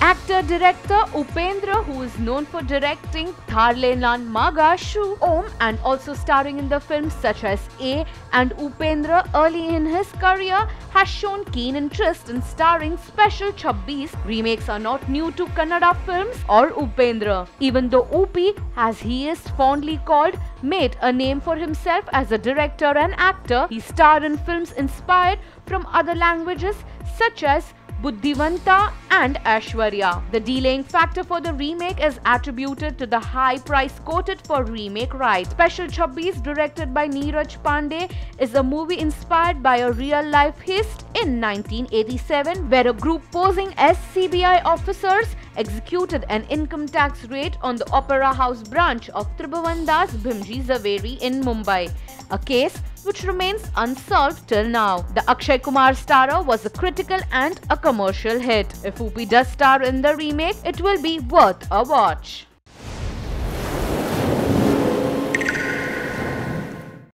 Actor-director Upendra, who is known for directing Tharle Nan Maga Shhh Om and also starring in the films such as A and Upendra early in his career, has shown keen interest in starring Special Chabbis. Remakes are not new to Kannada films or Upendra, even though Upi, as he is fondly called, made a name for himself as a director and actor. He starred in films inspired from other languages such as Buddhivanta and Aishwarya. The delaying factor for the remake is attributed to the high price quoted for remake rights. Special Chabbis, directed by Neeraj Pandey, is a movie inspired by a real-life heist in 1987 where a group posing as CBI officers executed an income tax raid on the Opera House branch of Tribhuvandas Bhimji Zaveri in Mumbai, a case which remains unsolved till now. The Akshay Kumar starrer was a critical and a commercial hit. If Upi does star in the remake, it will be worth a watch.